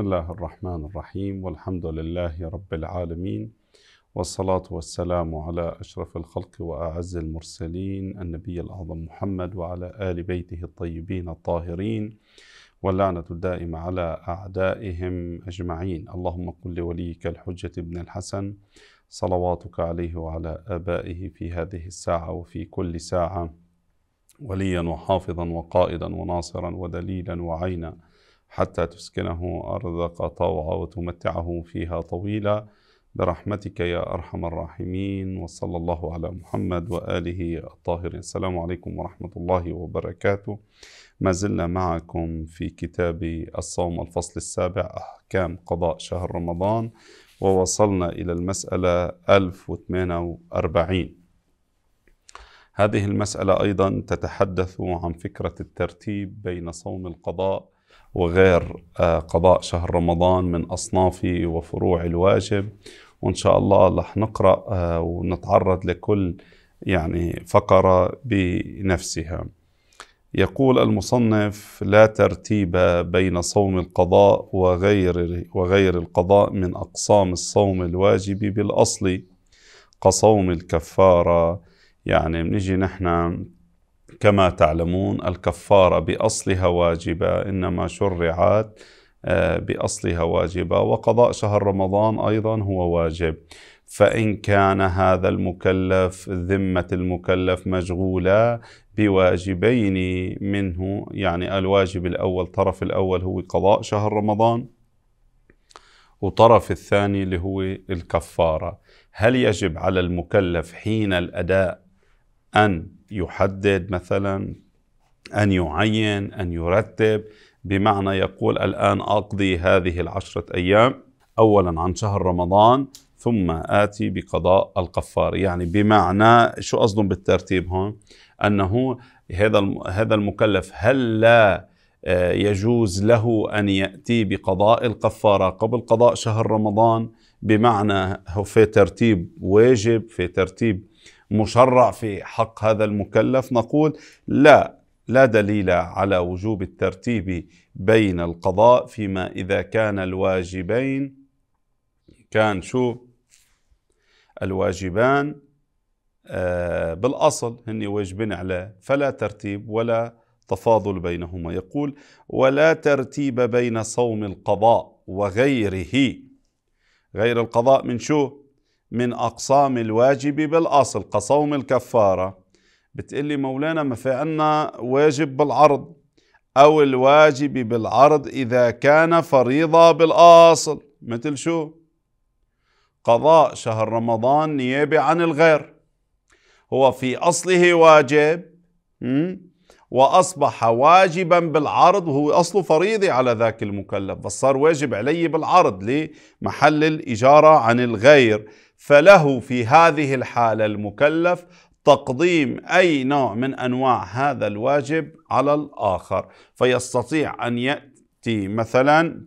بسم الله الرحمن الرحيم والحمد لله رب العالمين والصلاة والسلام على أشرف الخلق وأعز المرسلين النبي الأعظم محمد وعلى آل بيته الطيبين الطاهرين واللعنة الدائمة على أعدائهم أجمعين. اللهم قل لوليك الحجة ابن الحسن صلواتك عليه وعلى آبائه في هذه الساعة وفي كل ساعة وليا وحافظا وقائدا وناصرا ودليلا وعينا. حتى تسكنه أرضك طوعا وتمتعه فيها طويلا. برحمتك يا أرحم الراحمين. وصلى الله على محمد وآله الطاهرين. السلام عليكم ورحمة الله وبركاته. ما زلنا معكم في كتاب الصوم الفصل السابع أحكام قضاء شهر رمضان. ووصلنا إلى المسألة 1048 هذه المسألة أيضا تتحدث عن فكرة الترتيب بين صوم القضاء وغير قضاء شهر رمضان من أصناف وفروع الواجب. وإن شاء الله رح نقرأ ونتعرض لكل يعني فقرة بنفسها. يقول المصنف لا ترتيب بين صوم القضاء وغير وغير القضاء من أقسام الصوم الواجب بالأصل كصوم الكفارة. يعني بنجي نحن كما تعلمون الكفارة بأصلها واجبة إنما شرعت بأصلها واجبة. وقضاء شهر رمضان أيضا هو واجب. فإن كان هذا المكلف ذمة المكلف مشغولة بواجبين منه يعني الواجب الأول طرف الأول هو قضاء شهر رمضان وطرف الثاني اللي هو الكفارة. هل يجب على المكلف حين الأداء أن يحدد مثلا أن يعين أن يرتب. بمعنى يقول الآن أقضي هذه العشرة أيام أولا عن شهر رمضان ثم آتي بقضاء القفار. يعني بمعنى شو قصدهم بالترتيب هون؟ أنه هذا هذا المكلف هل لا يجوز له أن يأتي بقضاء القفارة قبل قضاء شهر رمضان؟ بمعنى هو في ترتيب واجب في ترتيب مشرع في حق هذا المكلف نقول لا لا دليل على وجوب الترتيب بين القضاء فيما إذا كان الواجبين كان شو؟ الواجبان آه بالأصل هن واجبين عليه فلا ترتيب ولا تفاضل بينهما. يقول ولا ترتيب بين صوم القضاء وغيره. غير القضاء من شو؟ من أقسام الواجب بالأصل كصوم الكفارة. بتقلي مولانا ما في عنا واجب بالعرض أو الواجب بالعرض إذا كان فريضة بالأصل. مثل شو؟ قضاء شهر رمضان نيابة عن الغير. هو في أصله واجب وأصبح واجبا بالعرض وهو أصله فريضي على ذاك المكلف بس صار واجب علي بالعرض لمحل الإجارة عن الغير. فله في هذه الحالة المكلف تقديم أي نوع من أنواع هذا الواجب على الآخر. فيستطيع أن يأتي مثلا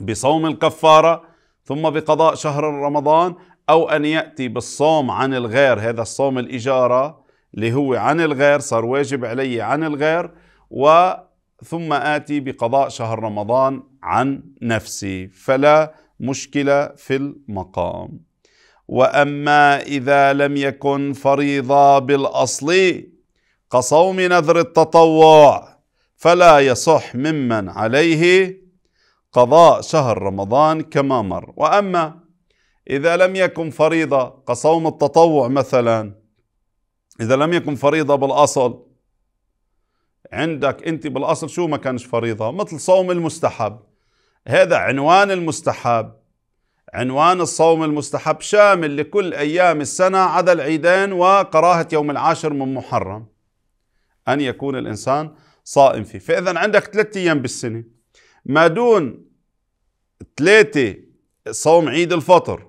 بصوم الكفارة ثم بقضاء شهر رمضان أو أن يأتي بالصوم عن الغير هذا الصوم الإجارة اللي هو عن الغير صار واجب علي عن الغير و ثم آتي بقضاء شهر رمضان عن نفسي. فلا مشكلة في المقام. وأما إذا لم يكن فريضه بالأصل كصوم نذر التطوع فلا يصح ممن عليه قضاء شهر رمضان كما مر. وأما إذا لم يكن فريضه كصوم التطوع مثلا إذا لم يكن فريضة بالأصل عندك أنت بالأصل شو ما كانش فريضة؟ مثل صوم المستحب. هذا عنوان المستحب. عنوان الصوم المستحب شامل لكل أيام السنة عدا العيدين وكراهة يوم العاشر من محرم. أن يكون الإنسان صائم فيه. فإذا عندك ثلاثة أيام بالسنة. ما دون ثلاثة صوم عيد الفطر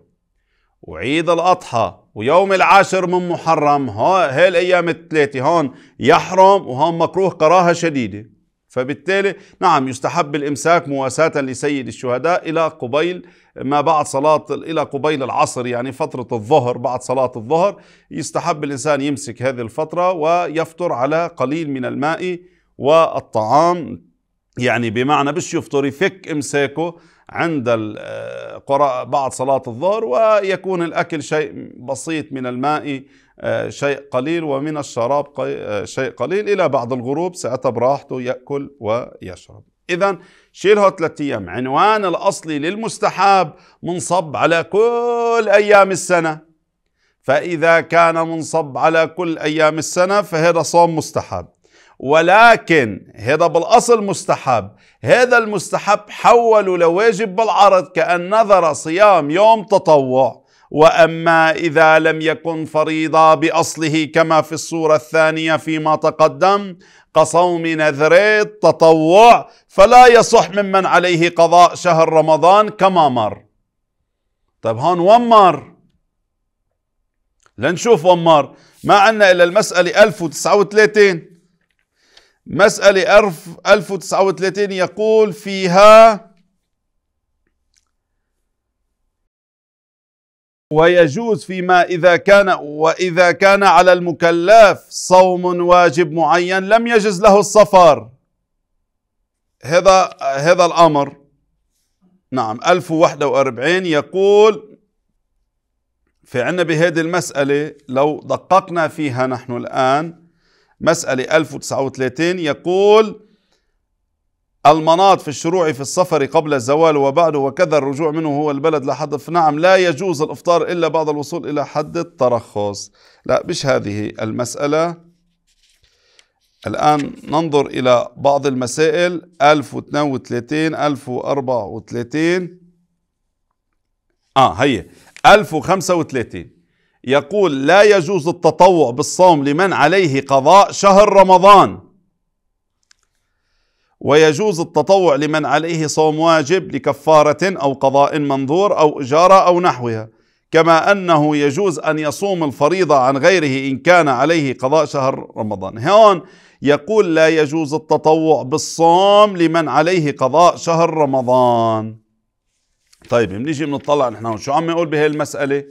وعيد الأضحى ويوم العاشر من محرم هاي الأيام الثلاثة هون يحرم وهون مكروه كراهة شديدة. فبالتالي نعم يستحب الإمساك مواساة لسيد الشهداء إلى قبيل ما بعد صلاة إلى قبيل العصر يعني فترة الظهر بعد صلاة الظهر يستحب الإنسان يمسك هذه الفترة ويفطر على قليل من الماء والطعام. يعني بمعنى بش يفطر يفك إمساكه عند بعد صلاة الظهر ويكون الأكل شيء بسيط من الماء آه، شيء قليل ومن الشراب آه، شيء قليل. إلى بعد الغروب ساعتها براحته يأكل ويشرب. إذا شيله ثلاثة أيام. عنوان الأصلي للمستحاب منصب على كل أيام السنة. فإذا كان منصب على كل أيام السنة فهذا صوم مستحب ولكن هذا بالأصل مستحب. هذا المستحب حولوا لواجب بالعرض كأن نذر صيام يوم تطوع. وأما إذا لم يكن فريضة بأصله كما في الصورة الثانية فيما تقدم كصوم نذري التطوع فلا يصح ممن عليه قضاء شهر رمضان كما مر. طيب هون ومر. لنشوف ومر. ما عندنا إلا المسألة 1039 مسألة 1039 يقول فيها ويجوز فيما إذا كان وإذا كان على المكلف صوم واجب معين لم يجز له السفر هذا هذا الأمر. نعم 1041 يقول في عنا بهذه المسألة لو دققنا فيها نحن الآن مسألة 1039 يقول المناط في الشروع في السفر قبل الزوال وبعده وكذا الرجوع منه هو البلد لحد فنعم لا يجوز الإفطار إلا بعد الوصول إلى حد الترخص. لا مش هذه المسألة. الآن ننظر إلى بعض المسائل. 1032 1034 آه هي 1035 يقول لا يجوز التطوع بالصوم لمن عليه قضاء شهر رمضان. ويجوز التطوع لمن عليه صوم واجب لكفارة أو قضاء منظور أو إجارة أو نحوها. كما أنه يجوز أن يصوم الفريضة عن غيره إن كان عليه قضاء شهر رمضان. هون يقول لا يجوز التطوع بالصوم لمن عليه قضاء شهر رمضان. طيب بنيجي بنطلع نحن شو عم يقول بهي المسألة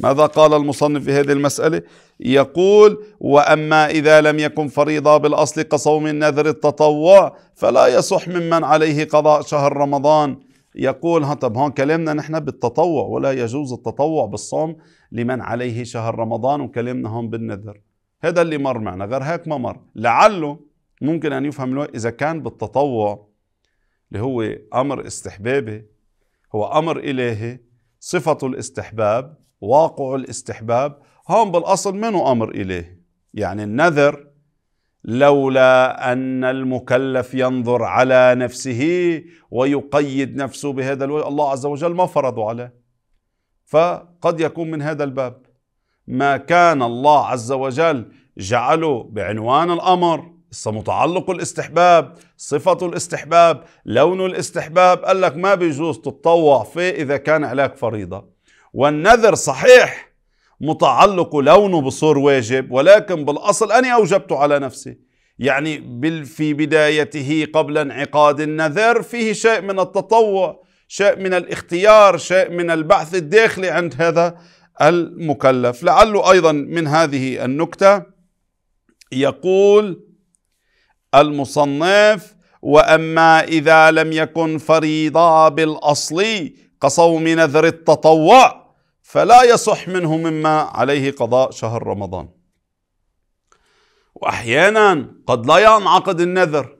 ماذا قال المصنف في هذه المسألة؟ يقول وأما إذا لم يكن فريضة بالأصل كصوم النذر التطوع فلا يصح ممن عليه قضاء شهر رمضان. يقول ها طب هون كلامنا نحن بالتطوع ولا يجوز التطوع بالصوم لمن عليه شهر رمضان وكلامنا هون بالنذر. هذا اللي مر معنا غير هيك ما مر. لعله ممكن أن يفهم له إذا كان بالتطوع اللي هو أمر استحبابي هو أمر إلهي صفة الاستحباب واقع الاستحباب هون بالأصل منه أمر إليه؟ يعني النذر لولا أن المكلف ينظر على نفسه ويقيد نفسه بهذا الوجه. الله عز وجل ما فرضوا عليه. فقد يكون من هذا الباب. ما كان الله عز وجل جعله بعنوان الأمر متعلق الاستحباب صفة الاستحباب لون الاستحباب قال لك ما بيجوز تتطوع فيه إذا كان عليك فريضة. والنذر صحيح متعلق لونه بصور واجب ولكن بالأصل أنا أوجبته على نفسي. يعني في بدايته قبل انعقاد النذر فيه شيء من التطوع شيء من الاختيار شيء من البحث الداخلي عند هذا المكلف. لعله أيضا من هذه النكتة يقول المصنف وأما إذا لم يكن فريضه بالأصل كصوم نذر التطوع فلا يصح منه مما عليه قضاء شهر رمضان. وأحيانا قد لا ينعقد النذر.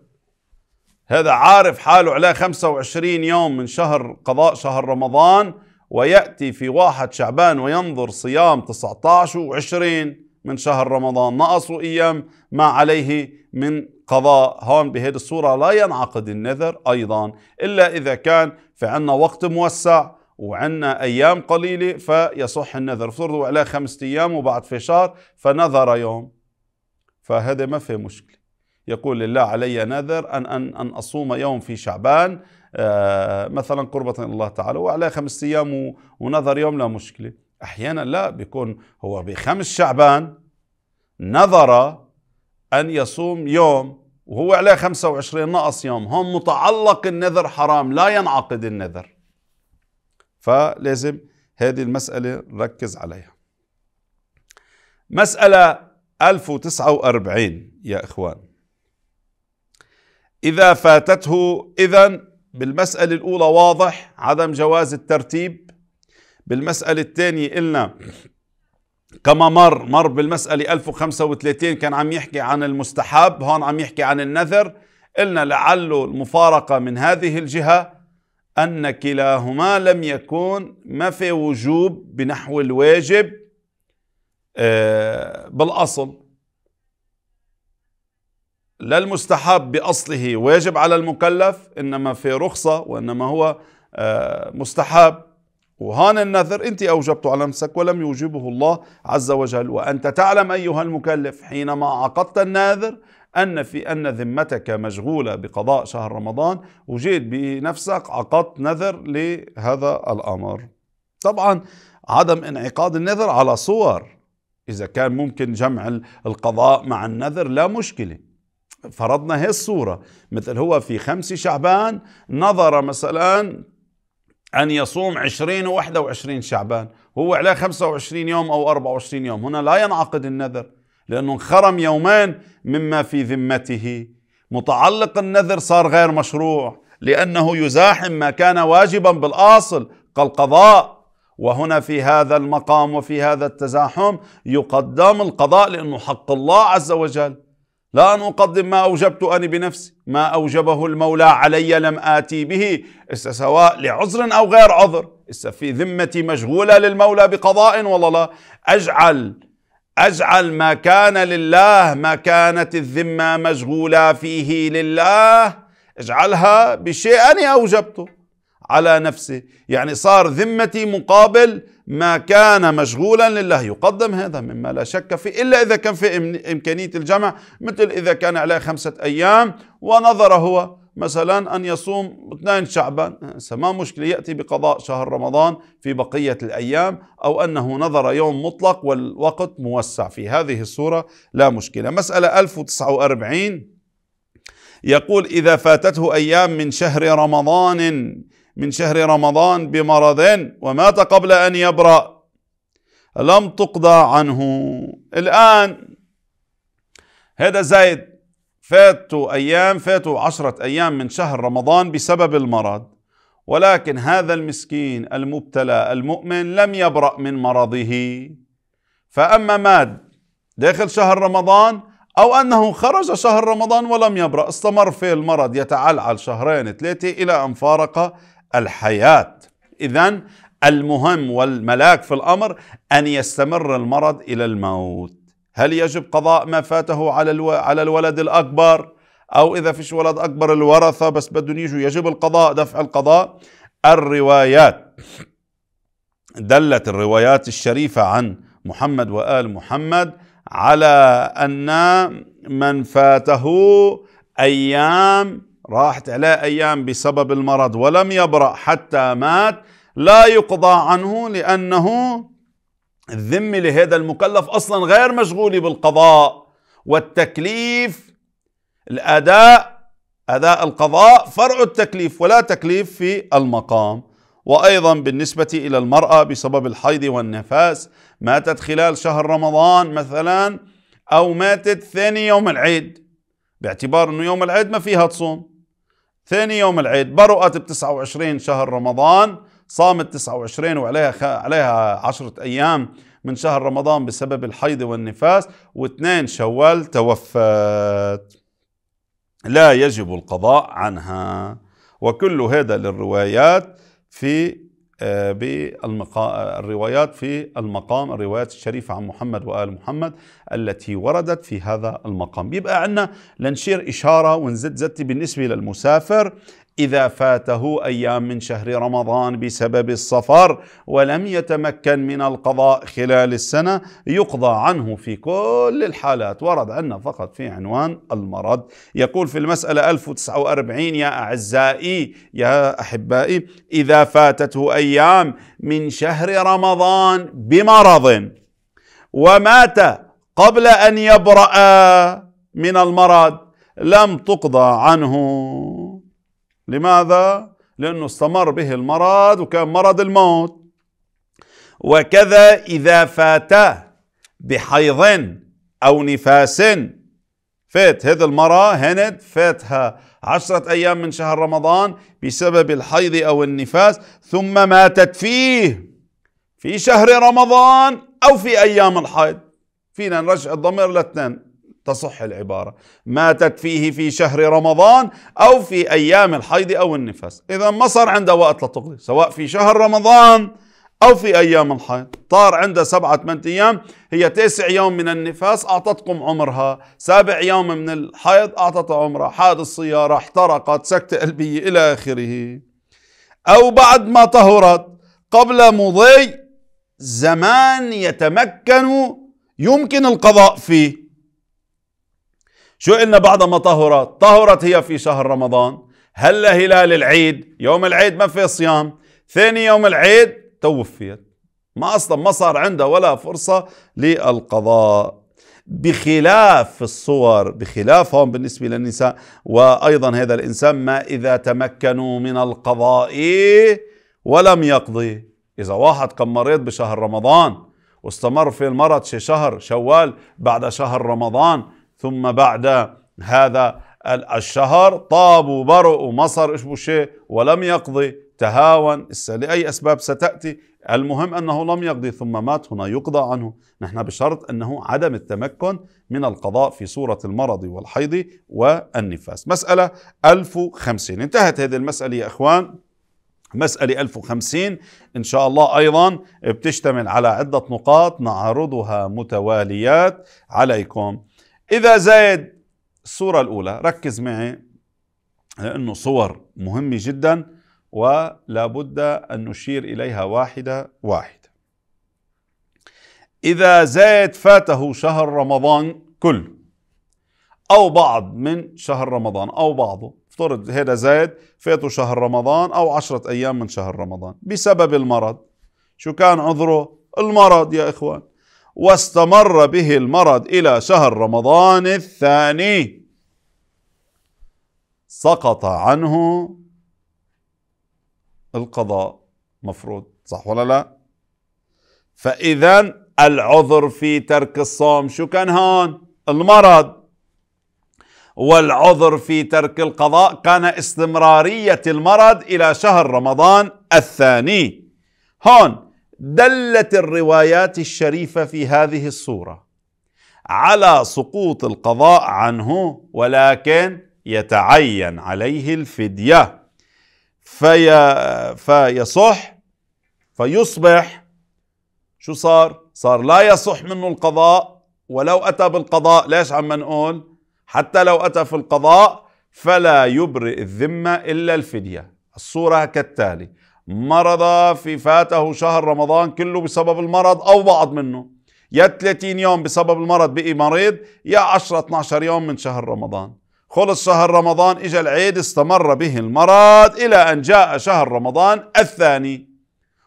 هذا عارف حاله عليه 25 يوم من شهر قضاء شهر رمضان ويأتي في واحد شعبان وينظر صيام 19 و20 من شهر رمضان. نقصوا أيام ما عليه من قضاء. هون بهذه الصورة لا ينعقد النذر أيضا إلا إذا كان في عنا وقت موسع وعندنا أيام قليلة فيصح النذر. فرضوا عليه خمسة أيام وبعد في شهر فنذر يوم. فهذا ما في مشكلة. يقول لله علي نذر أن, أن, أن أصوم يوم في شعبان آه مثلا قربة الله تعالى وعليه خمسة أيام ونذر يوم لا مشكلة. أحيانا لا بيكون هو بخمس شعبان نذر أن يصوم يوم وهو عليه 25 نقص يوم. هون متعلق النذر حرام لا ينعقد النذر. فلازم هذه المسألة نركز عليها. مسألة 1049 يا إخوان. إذا فاتته إذا بالمسألة الأولى واضح عدم جواز الترتيب. بالمسألة الثانية قلنا كما مر مر بالمسألة 1035 كان عم يحكي عن المستحب هون عم يحكي عن النذر. قلنا لعله المفارقة من هذه الجهة أن كلاهما لم يكون ما في وجوب بنحو الواجب آه، بالأصل. لا المستحب بأصله واجب على المكلف إنما في رخصة وإنما هو آه، مستحب. وهان النذر أنت أوجبته على نفسك ولم يوجبه الله عز وجل. وأنت تعلم أيها المكلف حينما عقدت الناذر أن في أن ذمتك مشغولة بقضاء شهر رمضان وجيت بنفسك عقدت نذر لهذا الأمر. طبعا عدم انعقاد النذر على صور إذا كان ممكن جمع القضاء مع النذر لا مشكلة. فرضنا هي الصورة مثل هو في خمس شعبان نظر مثلا أن يصوم عشرين وواحدة وعشرين شعبان هو عليه خمسة وعشرين يوم أو أربعة وعشرين يوم. هنا لا ينعقد النذر لأنه انخرم يومين مما في ذمته. متعلق النذر صار غير مشروع لأنه يزاحم ما كان واجبا بالأصل كالقضاء. وهنا في هذا المقام وفي هذا التزاحم يقدم القضاء لأنه حق الله عز وجل. لا أن أقدم ما أوجبت أنا بنفسي ما أوجبه المولى علي لم آتي به سواء لعذر أو غير عذر. في ذمتي مشغولة للمولى بقضاء ولا لا. أجعل أجعل ما كان لله ما كانت الذمة مشغولة فيه لله. اجعلها بشيء أنا أوجبته على نفسي يعني صار ذمتي مقابل ما كان مشغولا لله. يقدم هذا مما لا شك فيه إلا إذا كان في إمكانية الجمع مثل إذا كان عليه خمسة أيام ونظر هو مثلا أن يصوم اثنين شعبان ما مشكلة يأتي بقضاء شهر رمضان في بقية الأيام أو أنه نظر يوم مطلق والوقت موسع. في هذه الصورة لا مشكلة. مسألة 1049 يقول إذا فاتته أيام من شهر رمضان من شهر رمضان بمرض ومات قبل أن يبرأ لم تقضى عنه. الآن هذا زايد. فاتوا أيام فاتوا عشرة أيام من شهر رمضان بسبب المرض. ولكن هذا المسكين المبتلى المؤمن لم يبرأ من مرضه. فأما مات داخل شهر رمضان أو أنه خرج شهر رمضان ولم يبرأ استمر في المرض يتعلعل شهرين ثلاثة إلى أن فارق الحياة. إذا المهم والملاك في الأمر أن يستمر المرض إلى الموت. هل يجب قضاء ما فاته على ألو... على الولد الأكبر؟ أو إذا فيش ولد أكبر الورثة بس بدهم يجوا يجب القضاء دفع القضاء. الروايات. دلت الروايات الشريفة عن محمد وآل محمد على أن من فاته أيام راحت عليه أيام بسبب المرض ولم يبرأ حتى مات لا يقضى عنه لأنه الذمة لهذا المكلف أصلا غير مشغولة بالقضاء والتكليف. الأداء أداء القضاء فرع التكليف ولا تكليف في المقام. وأيضا بالنسبة إلى المرأة بسبب الحيض والنفاس ماتت خلال شهر رمضان مثلا أو ماتت ثاني يوم العيد. باعتبار أنه يوم العيد ما فيها تصوم. ثاني يوم العيد برؤت ب 29 شهر رمضان صامت 29 وعليها عليها 10 أيام من شهر رمضان بسبب الحيض والنفاس. واثنين شوال توفت. لا يجب القضاء عنها. وكل هذا للروايات في آه، بالروايات في المقام الروايات الشريفة عن محمد وآل محمد التي وردت في هذا المقام. بيبقى عندنا لنشير إشارة ونزد زتي بالنسبة للمسافر. إذا فاته أيام من شهر رمضان بسبب السفر ولم يتمكن من القضاء خلال السنة يقضى عنه في كل الحالات. ورد عندنا فقط في عنوان المرض. يقول في المسألة 1049 يا أعزائي يا أحبائي إذا فاتته أيام من شهر رمضان بمرض ومات قبل أن يبرأ من المرض لم تقضى عنه. لماذا؟ لأنه استمر به المرض وكان مرض الموت. وكذا إذا فات بحيض أو نفاس فات هذه المرأة هند فاتها عشرة أيام من شهر رمضان بسبب الحيض أو النفاس ثم ماتت فيه في شهر رمضان أو في أيام الحيض. فينا نرجع الضمير الاثنين تصح العبارة. ماتت فيه في شهر رمضان أو في أيام الحيض أو النفاس. إذا ما صار عندها وقت لتقضي سواء في شهر رمضان أو في أيام الحيض. طار عندها سبعة ثمانية أيام هي تاسع يوم من النفاس أعطتكم عمرها. سابع يوم من الحيض أعطتها عمرها. حادث سيارة احترقت سكتة قلبية إلى آخره. أو بعد ما طهرت قبل مضي زمان يتمكن يمكن القضاء فيه. شو قلنا بعد ما طهرت طهرت هي في شهر رمضان هلا هلال العيد يوم العيد ما في صيام ثاني يوم العيد توفيت ما أصلا ما صار عندها ولا فرصة للقضاء. بخلاف الصور بخلاف هون بالنسبة للنساء وأيضا هذا الإنسان ما إذا تمكنوا من القضاء ولم يقضي. إذا واحد كان مريض بشهر رمضان واستمر في المرض شي شهر شوال بعد شهر رمضان ثم بعد هذا الشهر طاب وبرق وما صار إشبه شيء؟ ولم يقضي تهاون. لأي أسباب ستأتي. المهم أنه لم يقضي ثم مات هنا يقضى عنه. نحن بشرط أنه عدم التمكن من القضاء في صورة المرض والحيض والنفاس. مسألة 1050 انتهت هذه المسألة يا أخوان. مسألة 1050 إن شاء الله أيضا بتشتمل على عدة نقاط. نعرضها متواليات. عليكم إذا زاد الصورة الأولى ركز معي لأنه صور مهمة جدا ولا بد أن نشير إليها واحدة واحدة. إذا زاد فاته شهر رمضان كل أو بعض من شهر رمضان أو بعضه افترض هذا زاد فاته شهر رمضان أو عشرة أيام من شهر رمضان. بسبب المرض شو كان عذره؟ المرض يا إخوان. واستمر به المرض إلى شهر رمضان الثاني. سقط عنه القضاء مفروض صح ولا لا؟ فإذا العذر في ترك الصوم شو كان هون؟ المرض. والعذر في ترك القضاء كان استمرارية المرض إلى شهر رمضان الثاني. هون دلت الروايات الشريفة في هذه الصورة على سقوط القضاء عنه ولكن يتعين عليه الفدية في فيصح فيصبح شو صار؟ صار لا يصح منه القضاء ولو أتى بالقضاء ليش عم نقول؟ حتى لو أتى في القضاء فلا يبرئ الذمة إلا الفدية الصورة كالتالي مرض في فاته شهر رمضان كله بسبب المرض أو بعض منه. يا 30 يوم بسبب المرض بقي مريض يا 10 12 يوم من شهر رمضان. خلص شهر رمضان اجى العيد استمر به المرض إلى أن جاء شهر رمضان الثاني.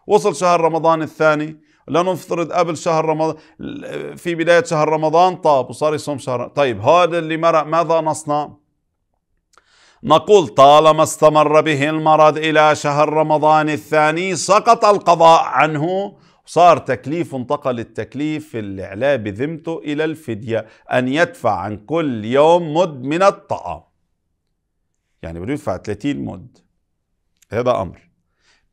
وصل شهر رمضان الثاني. لنفترض قبل شهر رمضان في بداية شهر رمضان طاب وصار يصوم شهر طيب هذا اللي مرق ماذا نصنع؟ نقول طالما استمر به المرض إلى شهر رمضان الثاني سقط القضاء عنه. صار تكليف انتقل التكليف في الإعلاء بذمته إلى الفدية أن يدفع عن كل يوم مد من الطعام. يعني بده يدفع 30 مد. هذا أمر.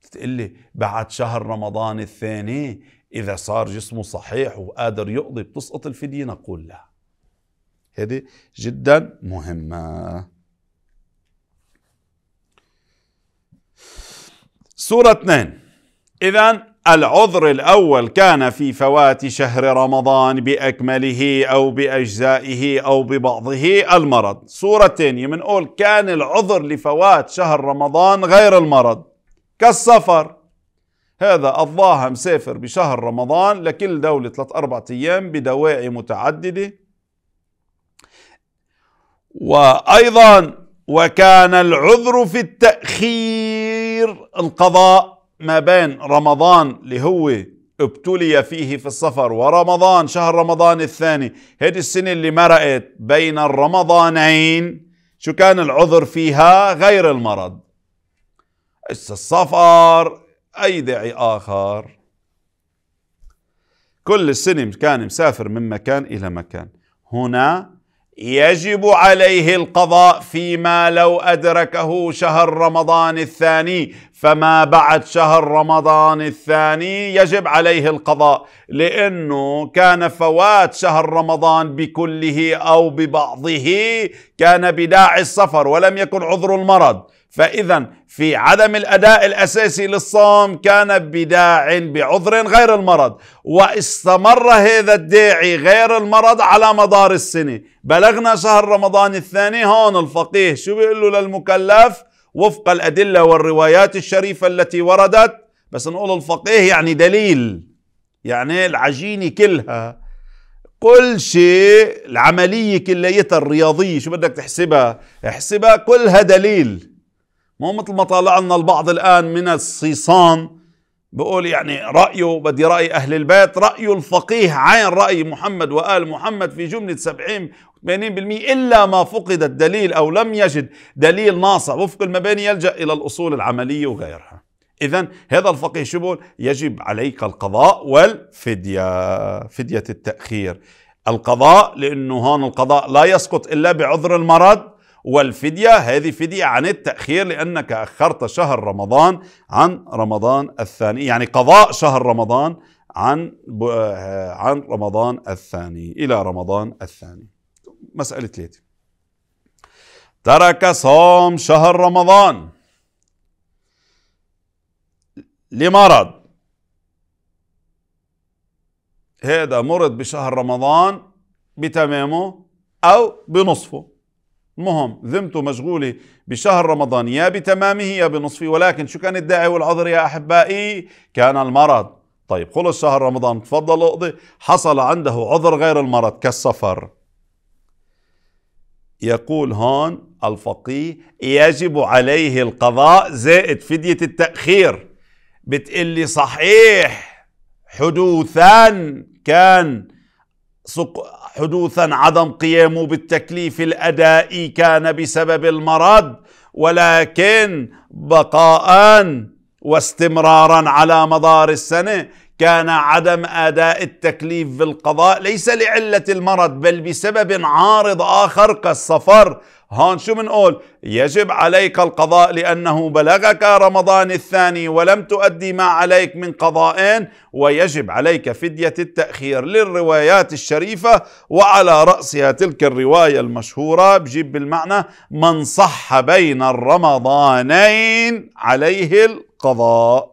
بتقول لي بعد شهر رمضان الثاني إذا صار جسمه صحيح وقادر يقضي بتسقط الفدية؟ نقول لا. هذه جدا مهمة. سورة اثنين. إذا العذر الأول كان في فوات شهر رمضان بأكمله أو بأجزائه أو ببعضه المرض. سورة الثانية بنقول كان العذر لفوات شهر رمضان غير المرض. كالسفر هذا الظاهر مسافر بشهر رمضان لكل دولة ثلاث أربعة أيام بدواعي متعددة وأيضا وكان العذر في التأخير. القضاء ما بين رمضان اللي هو ابتلي فيه في السفر ورمضان شهر رمضان الثاني. هذه السنة اللي مرقت بين الرمضانين شو كان العذر فيها؟ غير المرض. السفر أي داعي آخر. كل السنة كان مسافر من مكان إلى مكان. هنا يجب عليه القضاء فيما لو أدركه شهر رمضان الثاني فما بعد شهر رمضان الثاني يجب عليه القضاء لأنه كان فوات شهر رمضان بكله أو ببعضه كان بداعي السفر ولم يكن عذر المرض. فإذا في عدم الأداء الأساسي للصوم كان بداع بعذر غير المرض واستمر هذا الداعي غير المرض على مدار السنة. بلغنا شهر رمضان الثاني هون الفقيه شو بيقول له للمكلف؟ وفق الأدلة والروايات الشريفة التي وردت بس نقول الفقيه يعني دليل يعني العجينة كلها. كل شيء العملية كليتها الرياضية شو بدك تحسبها؟ احسبها كلها دليل. مو مثل ما طالع لنا البعض الآن من الصيصان بقول يعني رأيه بدي رأي أهل البيت رأي الفقيه عين رأي محمد وآل محمد في جملة 70 80% إلا ما فقد الدليل أو لم يجد دليل ناصع وفق المباني يلجأ إلى الأصول العملية وغيرها. إذا هذا الفقيه شو بقول يجب عليك القضاء والفدية فدية التأخير. القضاء لأنه هون القضاء لا يسقط إلا بعذر المرض. والفدية هذه فدية عن التأخير لأنك أخرت شهر رمضان عن رمضان الثاني يعني قضاء شهر رمضان عن عن رمضان الثاني إلى رمضان الثاني. مسألة ثلاثة ترك صوم شهر رمضان. لمرض. هذا مرض بشهر رمضان بتمامه أو بنصفه. المهم ذمته مشغولة بشهر رمضان. يا بتمامه يا بنصفه ولكن شو كان الداعي والعذر يا أحبائي؟ كان المرض. طيب خلص شهر رمضان. تفضل اقضي. حصل عنده عذر غير المرض كالسفر. يقول هون الفقيه يجب عليه القضاء زائد فدية التأخير. بتقلي صحيح حدوثان كان حدوثا عدم قيامه بالتكليف الأدائي كان بسبب المرض ولكن بقاء واستمرارا على مدار السنة كان عدم أداء التكليف بالقضاء ليس لعلة المرض بل بسبب عارض آخر كالسفر هون شو بنقول يجب عليك القضاء لأنه بلغك رمضان الثاني ولم تؤدي ما عليك من قضاء ويجب عليك فدية التأخير للروايات الشريفة وعلى رأسها تلك الرواية المشهورة بجيب بالمعنى من صح بين الرمضانين عليه القضاء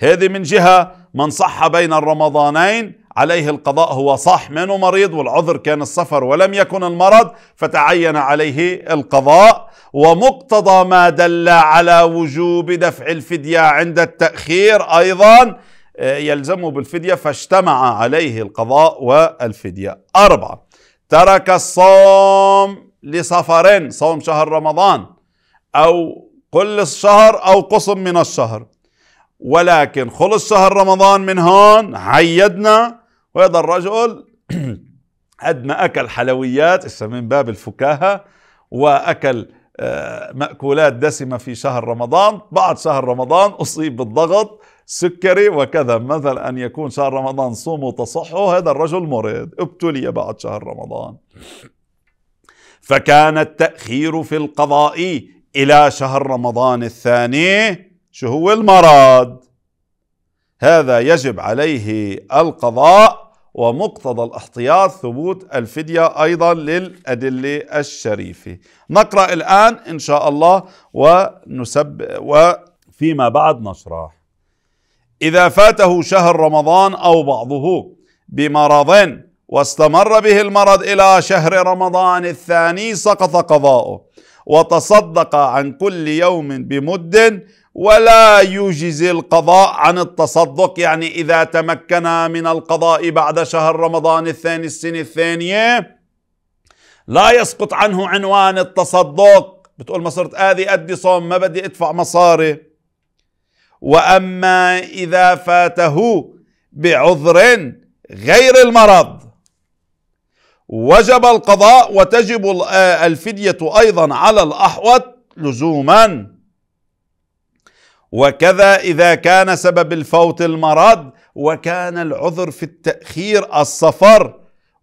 هذه من جهة من صح بين الرمضانين عليه القضاء هو صح منه مريض والعذر كان السفر ولم يكن المرض فتعين عليه القضاء. ومقتضى ما دل على وجوب دفع الفدية عند التأخير أيضا آه، يلزم بالفدية فاجتمع عليه القضاء والفدية. أربعة ترك الصوم لسفر صوم شهر رمضان أو كل الشهر أو قسم من الشهر. ولكن خلص شهر رمضان من هون عيدنا وهذا الرجل قد ما أكل حلويات من باب الفكاهة وأكل آه، مأكولات دسمة في شهر رمضان. بعد شهر رمضان أصيب بالضغط سكري وكذا مثل أن يكون شهر رمضان صوموا تصحوا هذا الرجل مريض. ابتلي بعد شهر رمضان. فكان التأخير في القضاء إلى شهر رمضان الثاني شو هو؟ المرض. هذا يجب عليه القضاء. ومقتضى الاحتياط ثبوت الفدية أيضا للأدلة الشريفة. نقرأ الآن إن شاء الله ونسب وفيما بعد نشرح. إذا فاته شهر رمضان أو بعضه بمرض واستمر به المرض إلى شهر رمضان الثاني سقط قضاؤه وتصدق عن كل يوم بمد ولا يجز القضاء عن التصدق. يعني إذا تمكن من القضاء بعد شهر رمضان الثاني السنة الثانية لا يسقط عنه عنوان التصدق. بتقول ما صرت آذي أدي صوم ما بدي أدفع مصاري. وأما إذا فاته بعذر غير المرض وجب القضاء وتجب الفدية أيضا على الأحوط لزوما. وكذا إذا كان سبب الفوت المرض وكان العذر في التأخير السفر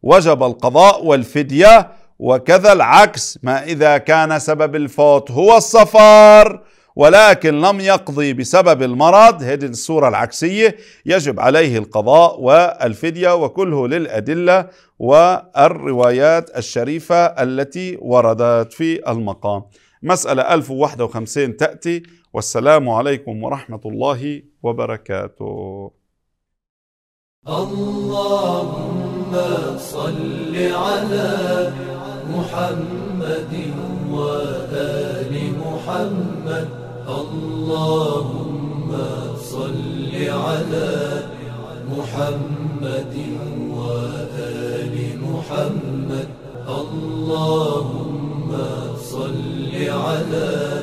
وجب القضاء والفدية وكذا العكس ما إذا كان سبب الفوت هو السفر ولكن لم يقضي بسبب المرض هذه الصورة العكسية يجب عليه القضاء والفدية وكله للأدلة والروايات الشريفة التي وردت في المقام. مسألة 1051 تأتي والسلام عليكم ورحمة الله وبركاته. اللهم صل على محمد وآل محمد. اللهم صل على محمد وآل محمد. اللهم صل على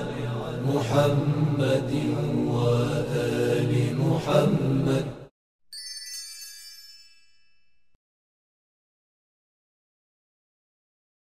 محمد وآل محمد.